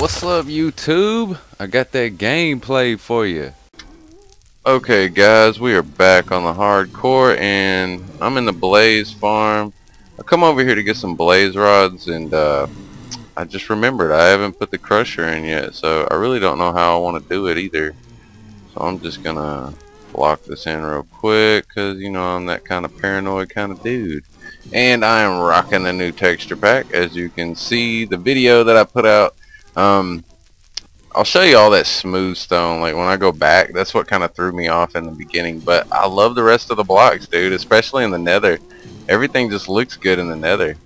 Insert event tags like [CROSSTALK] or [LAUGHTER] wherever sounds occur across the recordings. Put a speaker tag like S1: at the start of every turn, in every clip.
S1: What's up YouTube? I got that gameplay for you. Okay guys, we are back on the hardcore and I'm in the Blaze farm. I come over here to get some blaze rods and uh, I just remembered I haven't put the crusher in yet so I really don't know how I want to do it either. So I'm just gonna lock this in real quick because you know I'm that kind of paranoid kind of dude and I am rocking the new texture pack as you can see the video that I put out um, I'll show you all that smooth stone. Like when I go back, that's what kind of threw me off in the beginning. But I love the rest of the blocks, dude, especially in the nether. Everything just looks good in the nether.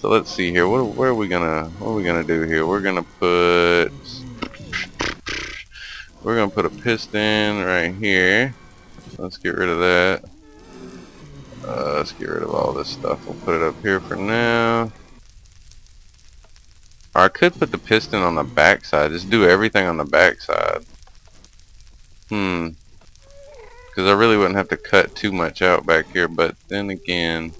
S1: So let's see here. What, are we gonna what are we gonna do here? We're gonna put we're gonna put a piston right here. Let's get rid of that. Uh, let's get rid of all this stuff. We'll put it up here for now. Or I could put the piston on the backside. Just do everything on the backside. Hmm. Because I really wouldn't have to cut too much out back here. But then again...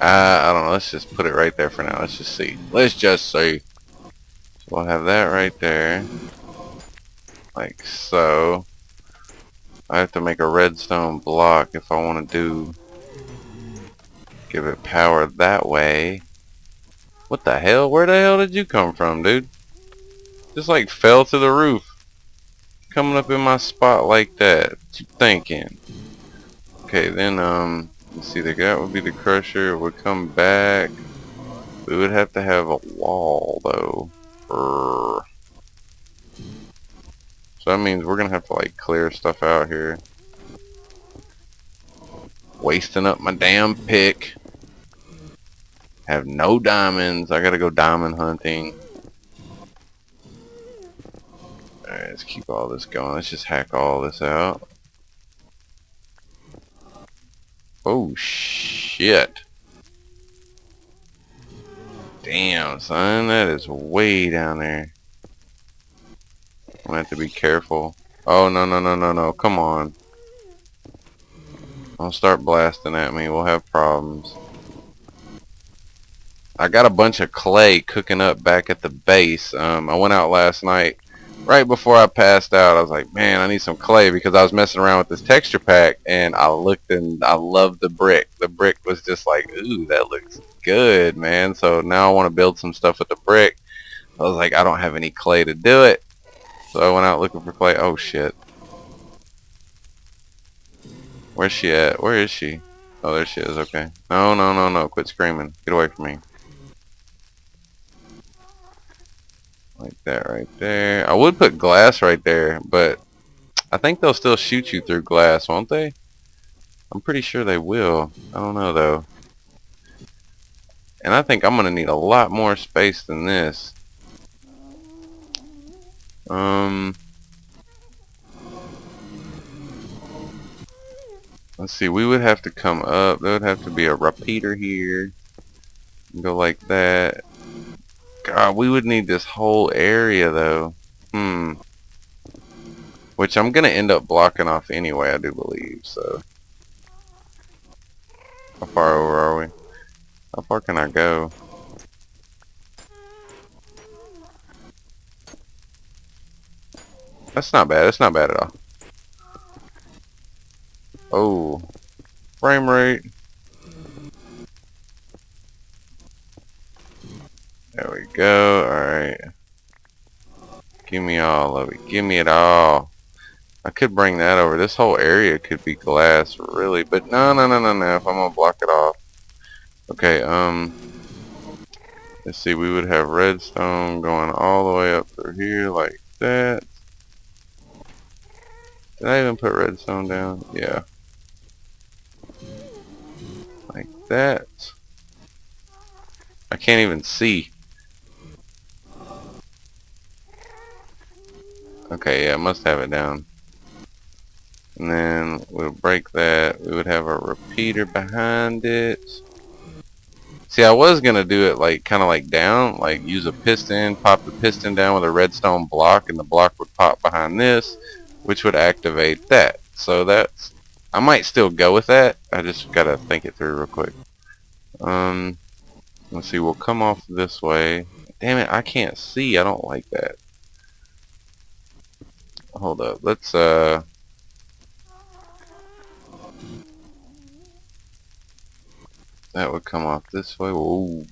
S1: I, I don't know. Let's just put it right there for now. Let's just see. Let's just see. So we'll have that right there. Like so. I have to make a redstone block if I want to do... Give it power that way. What the hell? Where the hell did you come from, dude? Just like fell to the roof. Coming up in my spot like that. What you thinking? Okay, then, um, let's see, the guy would be the crusher. It would come back. We would have to have a wall, though. Brr. So that means we're going to have to, like, clear stuff out here. Wasting up my damn pick have no diamonds. I gotta go diamond hunting. Alright, let's keep all this going. Let's just hack all this out. Oh, shit. Damn, son. That is way down there. I'm gonna have to be careful. Oh, no, no, no, no, no. Come on. Don't start blasting at me. We'll have problems. I got a bunch of clay cooking up back at the base. Um, I went out last night. Right before I passed out, I was like, man, I need some clay because I was messing around with this texture pack and I looked and I loved the brick. The brick was just like, ooh, that looks good, man. So now I want to build some stuff with the brick. I was like, I don't have any clay to do it. So I went out looking for clay. Oh, shit. Where's she at? Where is she? Oh, there she is. Okay. No, no, no, no. Quit screaming. Get away from me. Like that right there. I would put glass right there, but I think they'll still shoot you through glass, won't they? I'm pretty sure they will. I don't know, though. And I think I'm going to need a lot more space than this. Um... Let's see, we would have to come up. There would have to be a repeater here. Go like that. God, we would need this whole area, though. Hmm. Which I'm going to end up blocking off anyway, I do believe, so... How far over are we? How far can I go? That's not bad. That's not bad at all. Oh. Frame rate. There we go. Alright. Give me all of it. Give me it all. I could bring that over. This whole area could be glass, really. But no, no, no, no, no. If I'm going to block it off. Okay, um... Let's see. We would have redstone going all the way up through here like that. Did I even put redstone down? Yeah. Like that. I can't even see. Okay, yeah, I must have it down. And then we'll break that. We would have a repeater behind it. See, I was going to do it like kind of like down, like use a piston, pop the piston down with a redstone block, and the block would pop behind this, which would activate that. So that's, I might still go with that. I just got to think it through real quick. Um, let's see, we'll come off this way. Damn it, I can't see. I don't like that. Hold up. Let's, uh... That would come off this way. Whoa.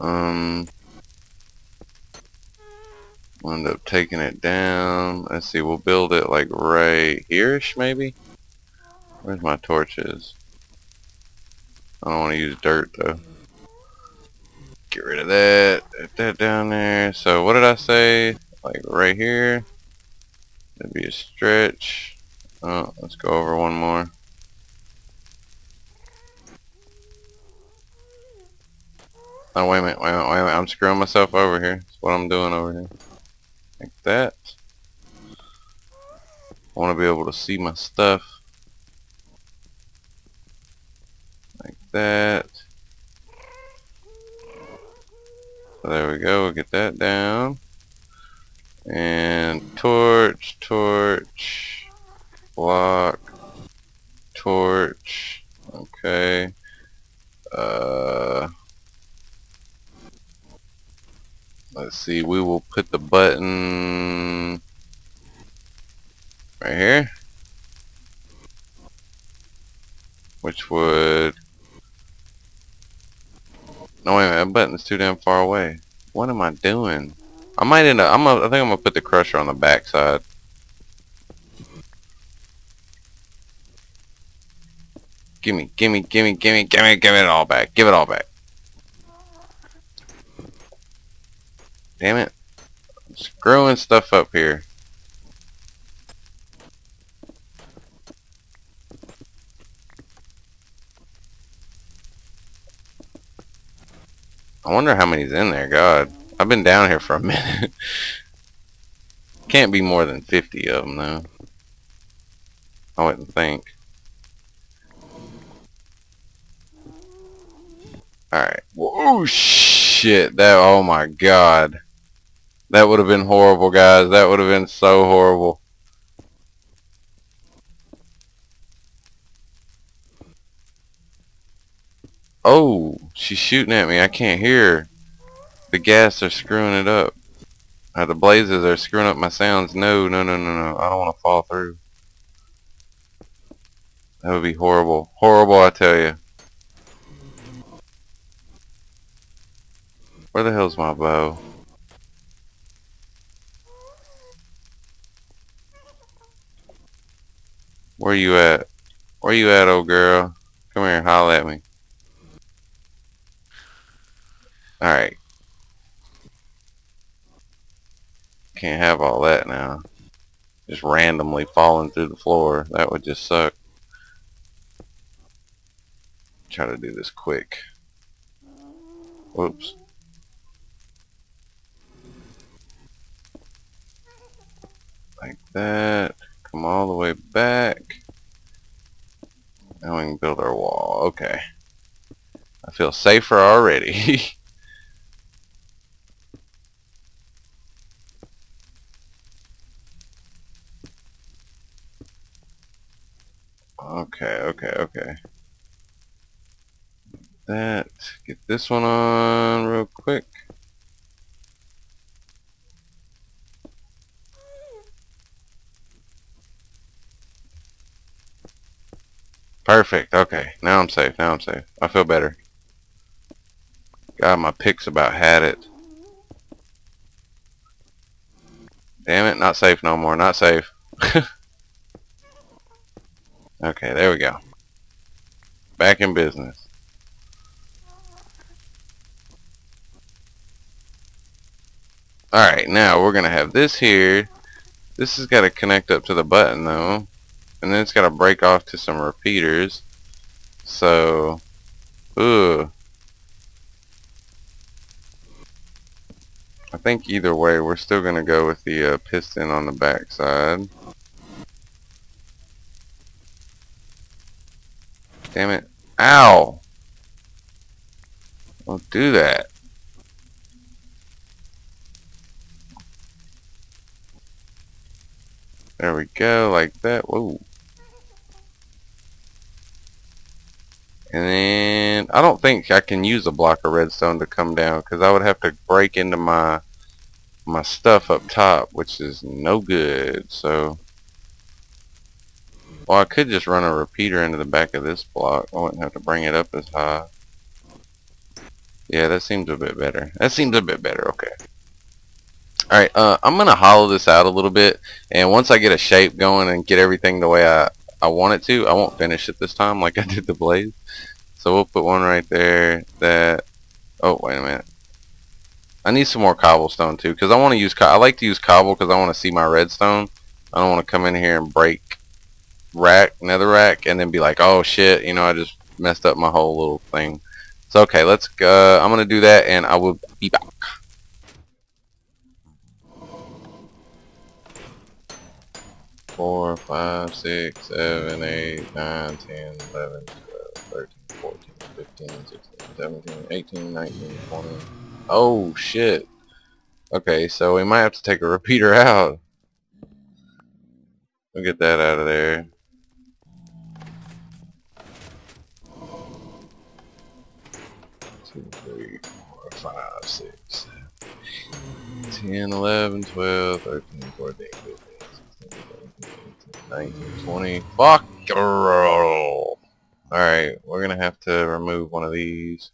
S1: Um... We'll end up taking it down. Let's see, we'll build it like right here-ish, maybe? Where's my torches? I don't want to use dirt, though get rid of that, put that down there. So what did I say? like right here. That'd be a stretch. Oh, let's go over one more. Oh, wait a minute, wait a minute, wait a minute. I'm screwing myself over here. That's what I'm doing over here. Like that. I want to be able to see my stuff. Like that. So there we go. We'll get that down. And torch, torch, block, torch, okay. Uh, let's see, we will put the button right here. Which would... No, wait a minute, that button's too damn far away. What am I doing? I might end up. I'm. think I'm gonna put the crusher on the backside. Gimme, gimme, gimme, gimme, gimme, gimme it all back. Give it all back. Damn it. It's growing stuff up here. I wonder how many's in there, god. I've been down here for a [LAUGHS] minute. Can't be more than 50 of them, though. I wouldn't think. Alright. Whoa, shit. That, oh my god. That would have been horrible, guys. That would have been so horrible. Oh, she's shooting at me. I can't hear her the ghasts are screwing it up. Uh, the blazes are screwing up my sounds. No, no, no, no, no. I don't want to fall through. That would be horrible. Horrible, I tell you. Where the hell's my bow? Where you at? Where you at, old girl? Come here, holler at me. Alright, can't have all that now. Just randomly falling through the floor. That would just suck. Try to do this quick. Whoops. Like that. Come all the way back. Now we can build our wall. Okay. I feel safer already. [LAUGHS] Okay, okay, okay. That. Get this one on real quick. Perfect. Okay. Now I'm safe. Now I'm safe. I feel better. God, my picks about had it. Damn it. Not safe no more. Not safe. [LAUGHS] Okay, there we go. Back in business. Alright, now we're going to have this here. This has got to connect up to the button, though. And then it's got to break off to some repeaters. So, ooh. I think either way, we're still going to go with the uh, piston on the back side. Damn it. Ow! Don't do that. There we go, like that. Whoa. And then, I don't think I can use a block of redstone to come down, because I would have to break into my my stuff up top, which is no good, so... Well, I could just run a repeater into the back of this block. I wouldn't have to bring it up as high. Yeah, that seems a bit better. That seems a bit better, okay. Alright, uh, I'm going to hollow this out a little bit, and once I get a shape going and get everything the way I, I want it to, I won't finish it this time like [LAUGHS] I did the blaze. So we'll put one right there, that, oh, wait a minute. I need some more cobblestone too, because I want to use, I like to use cobble because I want to see my redstone. I don't want to come in here and break rack, nether rack, and then be like, oh shit, you know, I just messed up my whole little thing. So okay, let's go. Uh, I'm gonna do that, and I will be back. Four, five, six, seven, eight, nine, ten, eleven, twelve, thirteen, fourteen, fifteen, sixteen, seventeen, eighteen, nineteen, twenty. Oh shit. Okay, so we might have to take a repeater [LAUGHS] out. We'll get that out of there. two, three, four, five, six, seven, eight, 10, 11, 12, 13, 14, 15, 16, 17, 19, 20. Fuck! Alright, we're gonna have to remove one of these.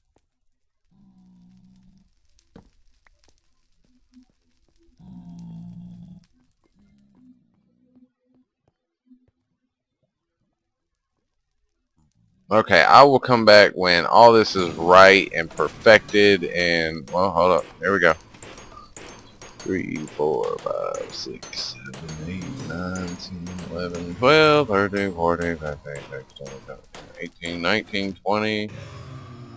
S1: Okay, I will come back when all this is right and perfected and... Well, hold up. There we go. 3, 4, 5, 6, 7, 8, 9, 10, 11, 12, 13, 14, 15, 16, 17, 18, 19, 20.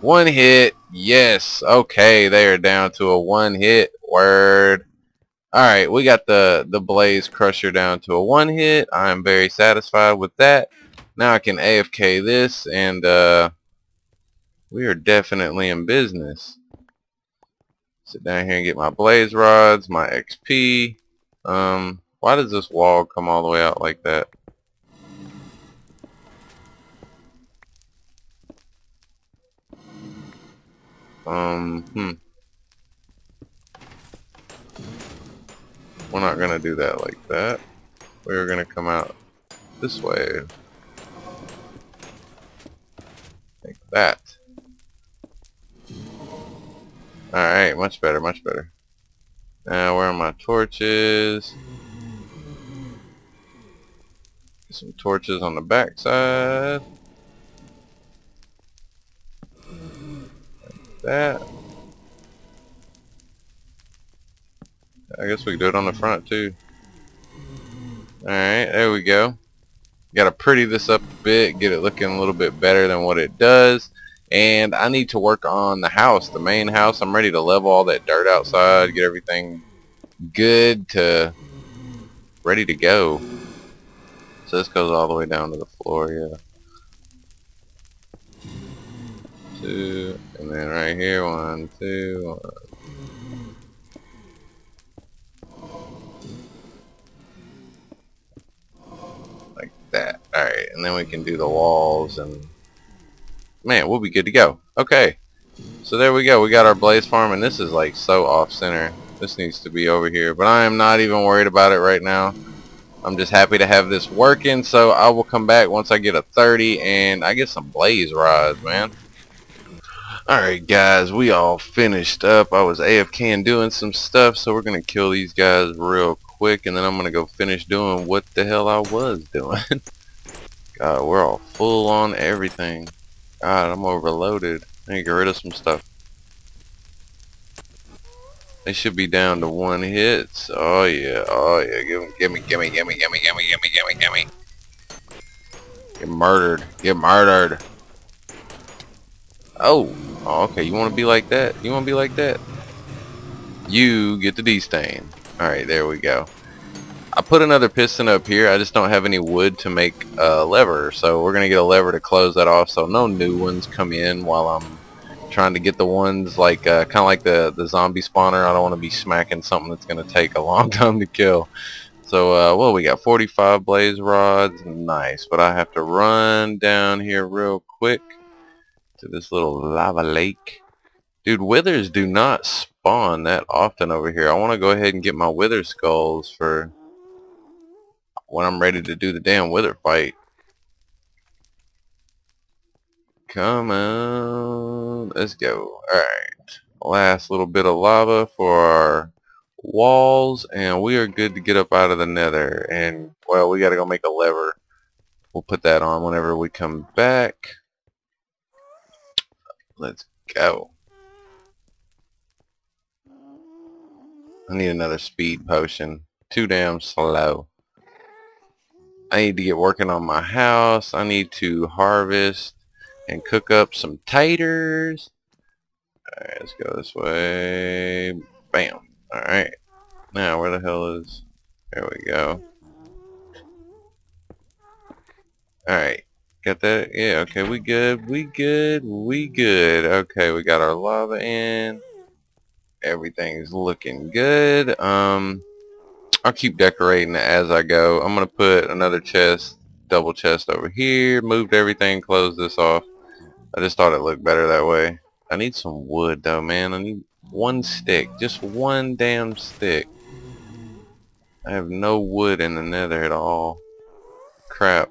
S1: One hit. Yes. Okay, they are down to a one hit. Word. Alright, we got the, the Blaze Crusher down to a one hit. I'm very satisfied with that. Now I can AFK this and uh, we are definitely in business. Sit down here and get my blaze rods, my XP. Um, why does this wall come all the way out like that? Um, hmm. We're not gonna do that like that. We're gonna come out this way. Take that. Alright, much better, much better. Now, where are my torches? Get some torches on the backside. Like that. I guess we could do it on the front too. Alright, there we go. Got to pretty this up a bit, get it looking a little bit better than what it does. And I need to work on the house, the main house. I'm ready to level all that dirt outside, get everything good to ready to go. So this goes all the way down to the floor, yeah. Two, and then right here, one, two, one, that. Alright, and then we can do the walls and... Man, we'll be good to go. Okay. So there we go. We got our blaze farm, and this is like so off-center. This needs to be over here, but I am not even worried about it right now. I'm just happy to have this working, so I will come back once I get a 30 and I get some blaze rods, man. Alright guys, we all finished up. I was AFK and doing some stuff, so we're going to kill these guys real quick quick and then I'm gonna go finish doing what the hell I was [LAUGHS] doing. God, we're all full on everything. God, I'm overloaded. I need to get rid of some stuff. They should be down to one hits. Oh yeah, oh yeah. Give, give me, give me, give me, give me, give me, give me, give me, give me. Get murdered. Get murdered. Oh. oh okay, you want to be like that? You want to be like that? You get the D-stain. Alright, there we go. I put another piston up here. I just don't have any wood to make a lever. So we're going to get a lever to close that off so no new ones come in while I'm trying to get the ones like uh, kind of like the, the zombie spawner. I don't want to be smacking something that's going to take a long [LAUGHS] time to kill. So, uh, well, we got 45 blaze rods. Nice. But I have to run down here real quick to this little lava lake. Dude, withers do not spawn that often over here. I want to go ahead and get my wither skulls for when I'm ready to do the damn wither fight. Come on. Let's go. Alright. Last little bit of lava for our walls and we are good to get up out of the nether and well we gotta go make a lever we'll put that on whenever we come back let's go I need another speed potion. Too damn slow. I need to get working on my house. I need to harvest and cook up some taters. Alright, let's go this way. Bam. Alright. Now, where the hell is... There we go. Alright. Got that? Yeah, okay, we good. We good. We good. Okay, we got our lava in everything's looking good. Um, I'll keep decorating as I go. I'm going to put another chest, double chest over here. Moved everything, closed this off. I just thought it looked better that way. I need some wood though, man. I need one stick. Just one damn stick. I have no wood in the nether at all. Crap.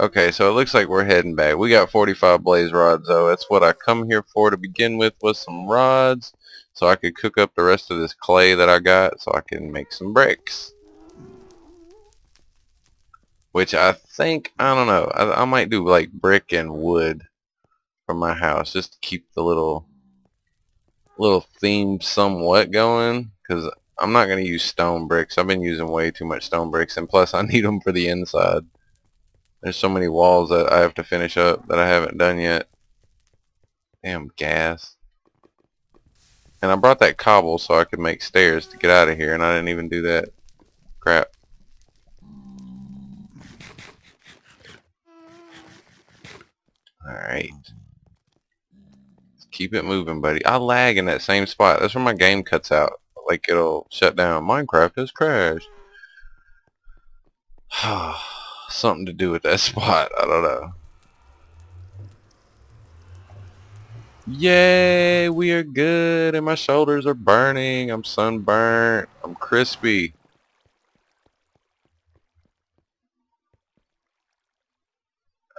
S1: Okay, so it looks like we're heading back. We got 45 blaze rods, though. That's what I come here for to begin with, was some rods so I could cook up the rest of this clay that I got so I can make some bricks. Which I think, I don't know, I, I might do like brick and wood for my house just to keep the little little theme somewhat going because I'm not going to use stone bricks. I've been using way too much stone bricks and plus I [LAUGHS] need them for the inside. There's so many walls that I have to finish up that I haven't done yet. Damn ghast. And I brought that cobble so I could make stairs to get out of here, and I didn't even do that. Crap. Alright. Keep it moving, buddy. I lag in that same spot. That's where my game cuts out. Like, it'll shut down. Minecraft has crashed. [SIGHS] Something to do with that [LAUGHS] spot. I don't know. Yay, we are good and my shoulders are burning. I'm sunburnt. I'm crispy.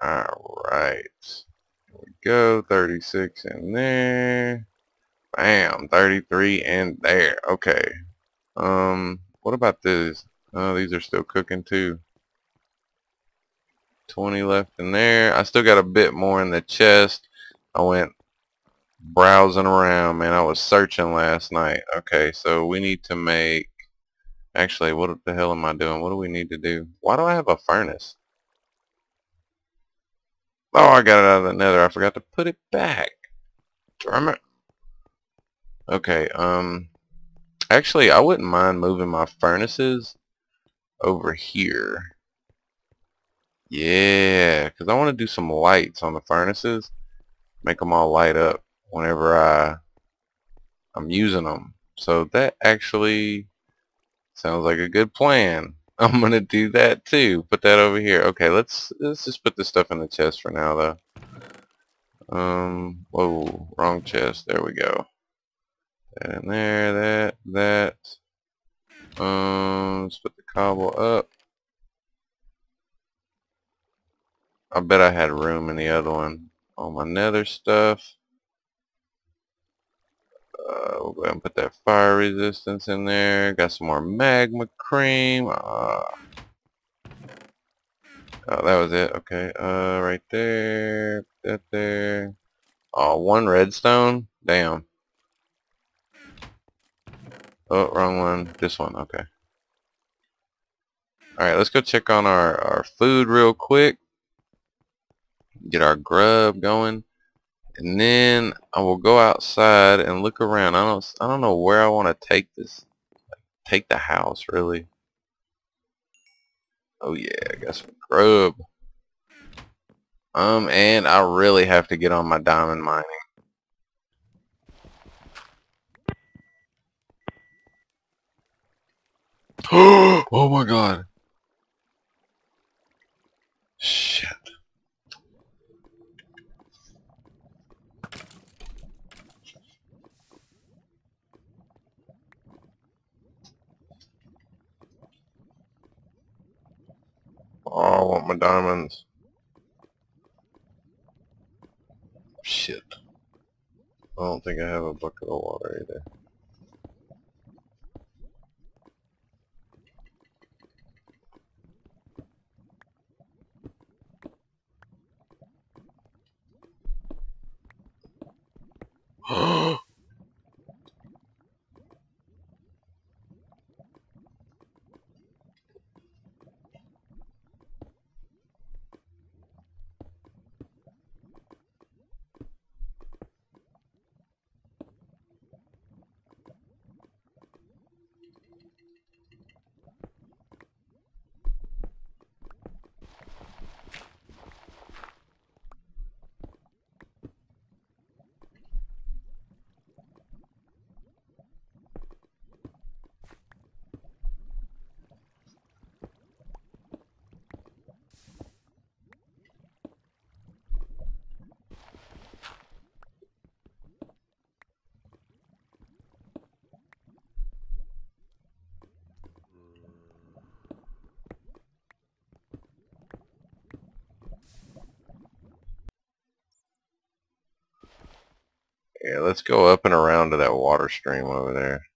S1: Alright. Here we go. 36 in there. Bam. 33 in there. Okay. Um, what about this? Oh, these are still cooking too. 20 left in there. I still got a bit more in the chest. I went browsing around, man. I was searching last night. Okay, so we need to make... Actually, what the hell am I doing? What do we need to do? Why do I have a furnace? Oh, I got it out of the nether. I forgot to put it back. Darn it. Okay, um... Actually, I wouldn't mind moving my furnaces over here. Yeah, because I want to do some lights on the furnaces. Make them all light up whenever I I'm using them. So that actually sounds like a good plan. [LAUGHS] I'm gonna do that too. Put that over here. Okay, let's let's just put this stuff in the chest for now though. Um whoa, wrong chest. There we go. That in there, that, that. Um let's put the cobble up. I bet I had room in the other one. All my nether stuff. Uh, we'll go ahead and put that fire resistance in there. Got some more magma cream. Uh, oh, that was it. Okay. Uh, right there. That there. Oh, one redstone. Damn. Oh, wrong one. This one. Okay. Alright, let's go check on our, our food real quick. Get our grub going and then I will go outside and look around. I don't I don't know where I want to take this. take the house really. Oh yeah, I got some grub. Um, and I really have to get on my diamond mining. [GASPS] oh my god. Shit. Oh, I want my diamonds. Shit. I don't think I have a bucket of water either. Oh! [GASPS] [GASPS] Yeah, let's go up and around to that water stream over there.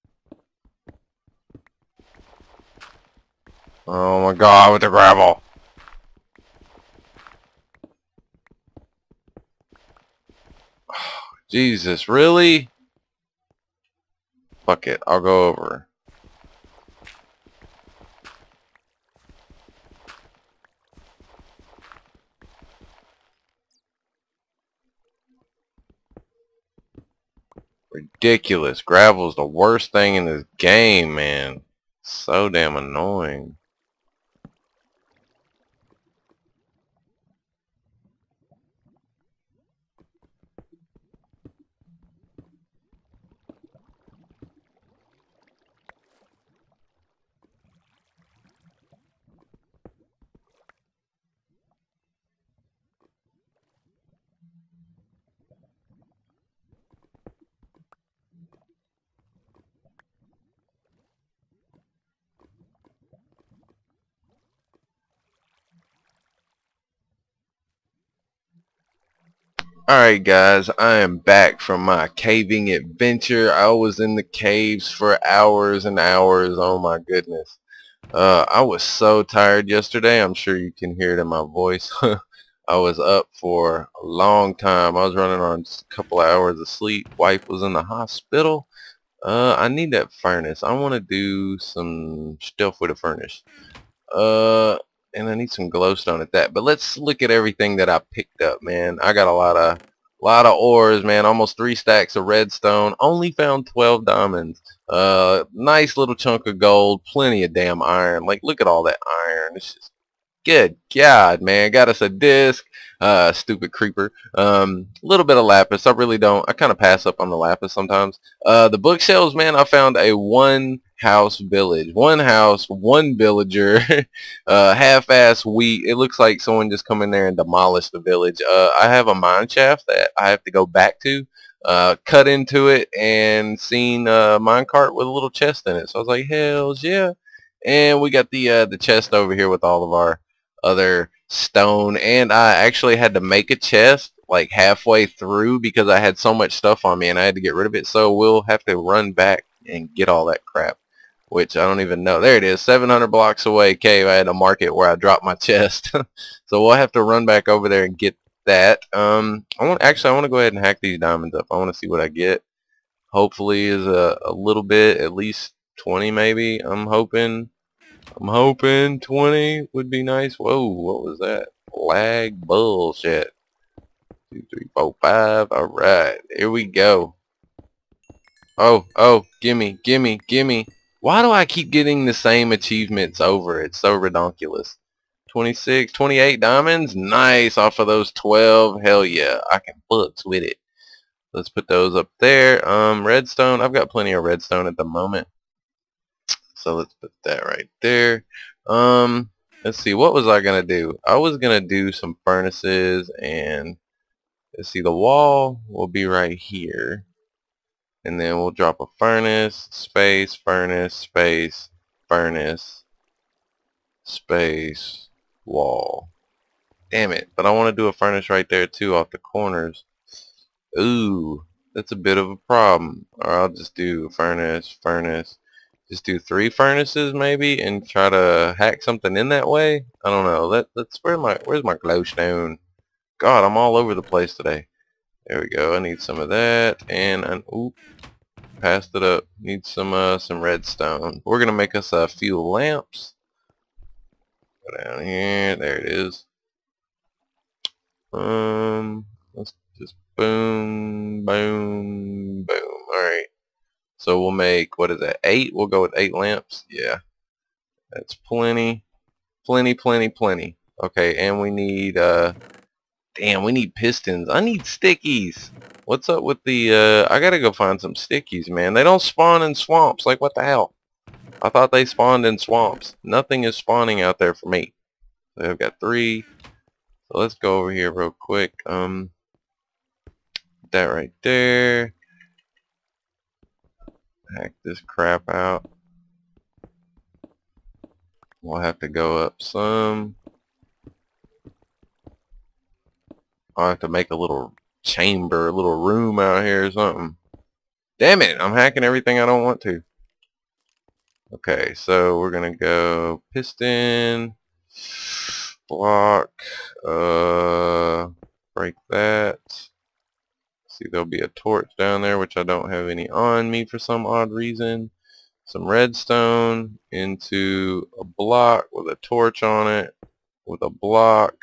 S1: Oh my god, with the gravel! Oh, [SIGHS] Jesus, really? Fuck it, I'll go over. Ridiculous. Gravel's the worst thing in this game, man. So damn annoying. Alright guys, I am back from my caving adventure. I was in the caves for hours and hours. Oh my goodness. Uh, I was so tired yesterday. I'm sure you can hear it in my voice. [LAUGHS] I was up for a long time. I was running on a couple of hours of sleep. Wife was in the hospital. Uh, I need that furnace. I want to do some stuff with a furnace. Uh, and I need some glowstone at that. But let's look at everything that I picked up, man. I got a lot of lot of ores, man. Almost three stacks of redstone. Only found 12 diamonds. Uh, nice little chunk of gold. Plenty of damn iron. Like, look at all that iron. It's just good god man got us a disc uh, stupid creeper a um, little bit of lapis i really don't i kind of pass up on the lapis sometimes uh, the bookshelves man i found a one house village one house one villager [LAUGHS] uh, half-ass wheat it looks like someone just come in there and demolished the village uh, i have a mine shaft that i have to go back to uh, cut into it and seen a uh, minecart with a little chest in it so i was like hells yeah and we got the the chest over here with all of our other stone, and I actually had to make a chest like halfway through because I had so much stuff on me and I had to get rid of it. So we'll have to run back and get all that crap, which I don't even know. There it is, 700 blocks away cave. I had a market where I dropped my [LAUGHS] chest. so we'll have to run back over there and get that. Um, I want Actually, I want to go ahead and hack these diamonds up. I want to see what I get. Hopefully is a, a little bit, at least 20 maybe, I'm hoping. I'm hoping 20 would be nice. Whoa, what was that? Lag bullshit. Two, three, four, five. All right, here we go. Oh, oh, gimme, gimme, gimme. Why do I keep getting the same achievements over? It's so redonkulous. 26, 28 diamonds? Nice, off of those 12. Hell yeah, I can books with it. Let's put those up there. Um, redstone, I've got plenty of redstone at the moment. So let's put that right there. Um, let's see, what was I going to do? I was going to do some furnaces and let's see, the wall will be right here. And then we'll drop a furnace, space, furnace, space, furnace, space, wall. Damn it, but I want to do a furnace right there too off the corners. Ooh, that's a bit of a problem. Or I'll just do furnace, furnace, just do three furnaces maybe and try to hack something in that way. I don't know. That that's where my where's my glowstone? God, I'm all over the place today. There we go. I need some of that and an oop. Passed it up. Need some uh some redstone. We're gonna make us a few lamps. Go down here. There it is. Um, let's just boom, boom, boom. All right. So we'll make, what is that, eight? We'll go with eight lamps. Yeah, that's plenty, plenty, plenty, plenty. Okay, and we need, uh, damn, we need pistons. I need stickies. What's up with the, uh, I gotta go find some stickies, man. They don't spawn in swamps. Like, what the hell? I thought they spawned in swamps. Nothing is spawning out there for me. So I've got three. So let's go over here real quick. Um, that right there. Hack this crap out. We'll have to go up some. I'll have to make a little chamber, a little room out here or something. Damn it, I'm hacking everything I don't want to. Okay, so we're gonna go piston, block, uh, break that see, there'll be a torch down there, which I don't have any on me for some odd reason. Some redstone into a block with a torch on it, with a block.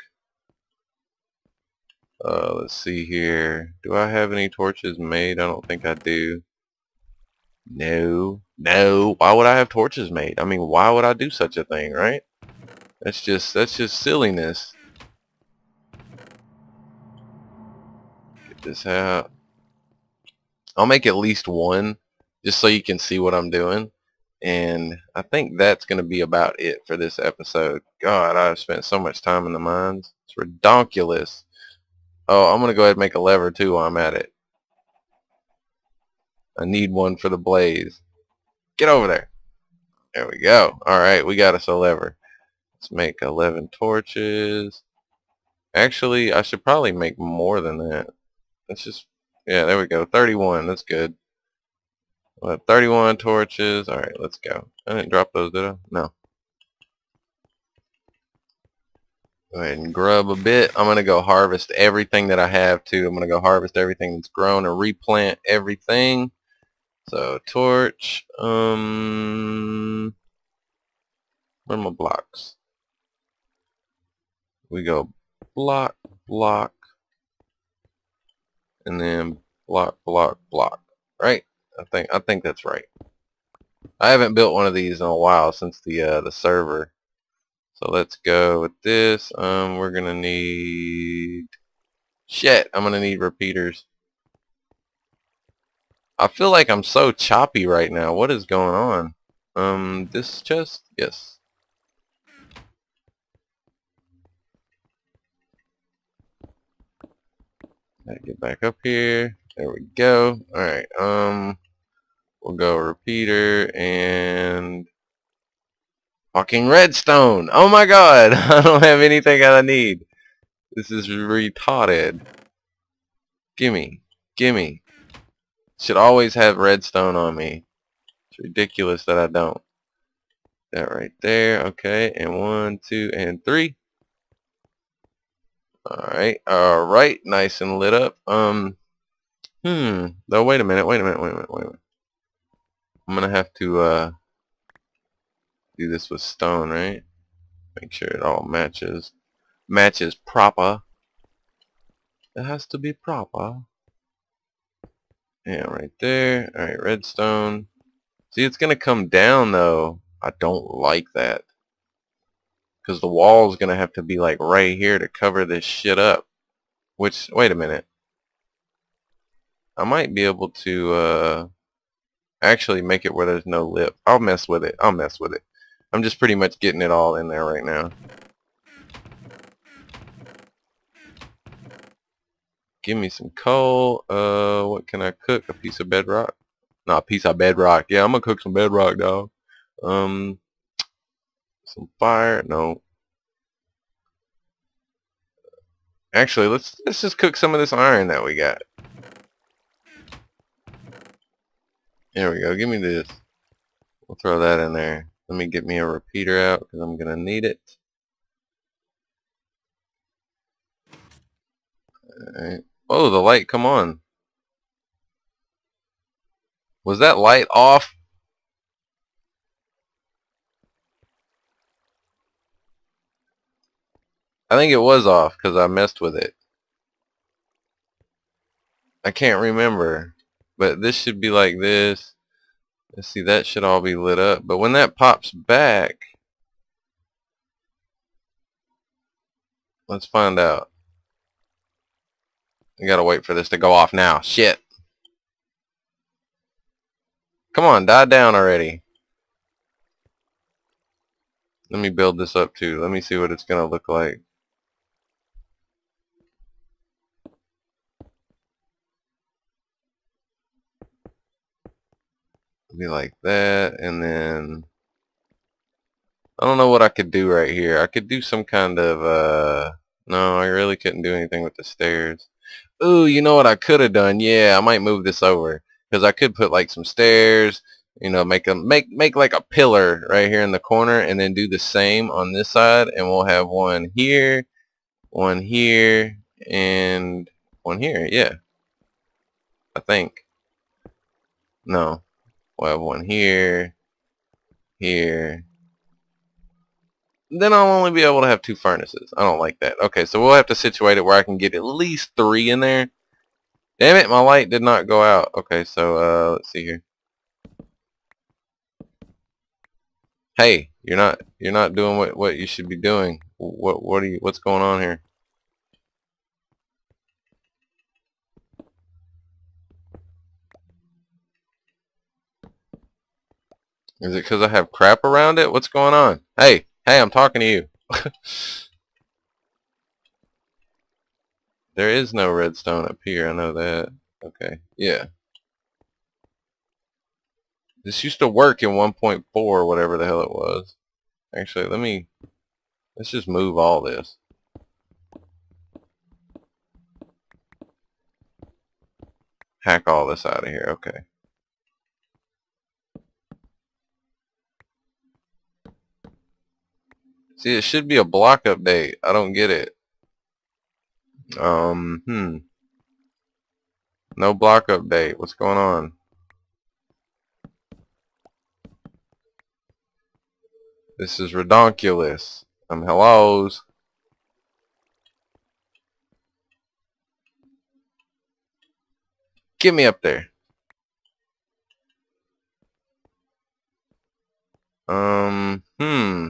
S1: Uh, let's see here. Do I have any torches made? I don't think I do. No. No. Why would I have torches made? I mean, why would I do such a thing, right? That's just, that's just silliness. get this out. I'll make at least one just so you can see what I'm doing. And I think that's going to be about it for this episode. God, I've spent so much time in the mines. It's redonkulous. Oh, I'm going to go ahead and make a lever too while I'm at it. I need one for the blaze. Get over there. There we go. Alright, we got us a lever. Let's make 11 torches. Actually, I should probably make more than that. Let's just, yeah, there we go. 31, that's good. 31 torches. All right, let's go. I didn't drop those, did I? No. Go ahead and grub a bit. I'm going to go harvest everything that I have to. I'm going to go harvest everything that's grown and replant everything. So, torch. Um, where are my blocks? We go block, block, and then block, block, block. Right? I think I think that's right. I haven't built one of these in a while since the uh, the server. So let's go with this. Um, we're gonna need shit. I'm gonna need repeaters. I feel like I'm so choppy right now. What is going on? Um, this chest? Yes. get back up here. There we go. Alright, um, we'll go repeater and fucking redstone. Oh my god, [LAUGHS] I don't have anything I need. This is retarded. Gimme, gimme. Should always have redstone on me. It's ridiculous that I don't. That right there, okay, and one, two, and three. All right, all right, nice and lit up. Um, hmm. Though, wait a minute, wait a minute, wait a minute, wait a minute. I'm gonna have to uh do this with stone, right? Make sure it all matches, matches proper. It has to be proper. Yeah, right there. All right, redstone. See, it's gonna come down though. I don't like that because the wall is going to have to be like right here to cover this shit up. Which, wait a minute. I might be able to uh, actually make it where there's no lip. I'll mess with it. I'll mess with it. I'm just pretty much getting it all in there right now. Give me some coal. Uh, what can I cook? A piece of bedrock? Nah, a piece of bedrock. Yeah, I'm gonna cook some bedrock, dog. Um, some fire. No. Actually, let's let's just cook some of this iron that we got. There we go. Give me this. We'll throw that in there. Let me get me a repeater out because I'm going to need it. Alright. Oh, the light. Come on. Was that light off? I think it was off because I messed with it. I can't remember. But this should be like this. Let's see, that should all be lit up. But when that pops back, let's find out. I gotta wait for this to go off now. Shit. Come on, die down already. Let me build this up too. Let me see what it's gonna look like. be like that, and then I don't know what I could do right here. I could do some kind of, uh, no, I really couldn't do anything with the stairs. Ooh, you know what I could have done? Yeah, I might move this over because I could put like some stairs, you know, make a make make like a pillar right here in the corner, and then do the same on this side, and we'll have one here, one here, and one here. Yeah, I think. No, We'll have one here, here. Then I'll only be able to have two furnaces. I don't like that. Okay, so we'll have to situate it where I can get at least three in there. Damn it, my light did not go out. Okay, so uh, let's see here. Hey, you're not you're not doing what what you should be doing. What what are you what's going on here? Is it because I have crap around it? What's going on? Hey, hey, I'm talking to you. [LAUGHS] there is no redstone up here. I know that. Okay, yeah. This used to work in 1.4 whatever the hell it was. Actually, let me... Let's just move all this. Hack all this out of here. Okay. it should be a block update. I don't get it. Um, hmm. No block update. What's going on? This is redonkulous. I'm um, hellos. Get me up there. Um, hmm.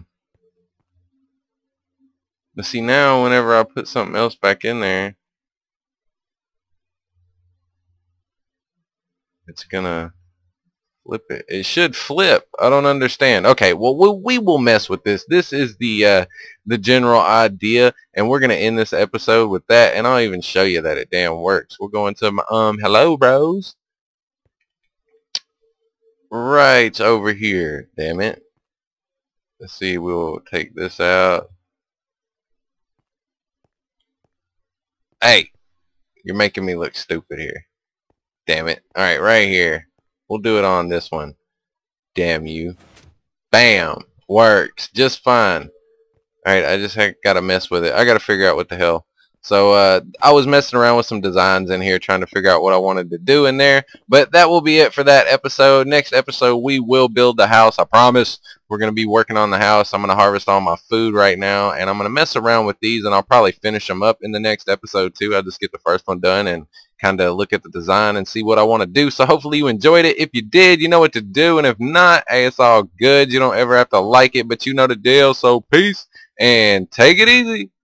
S1: But see now, whenever I put something else back in there, it's gonna flip it. It should flip. I don't understand. Okay, well we, we will mess with this. This is the uh, the general idea, and we're gonna end this episode with that. And I'll even show you that it damn works. We're going to my um hello bros. Right over here. Damn it. Let's see. We'll take this out. Hey, you're making me look stupid here. Damn it. Alright, right here. We'll do it on this one. Damn you. Bam. Works. Just fine. Alright, I just got to mess with it. I got to figure out what the hell so uh, I was messing around with some designs in here trying to figure out what I wanted to do in there. But that will be it for that episode. Next episode, we will build the house. I promise we're going to be working on the house. I'm going to harvest all my food right now. And I'm going to mess around with these and I'll probably finish them up in the next episode too. I'll just get the first one done and kind of look at the design and see what I want to do. So hopefully you enjoyed it. If you did, you know what to do. And if not, hey, it's all good. You don't ever have to like it, but you know the deal. So peace and take it easy.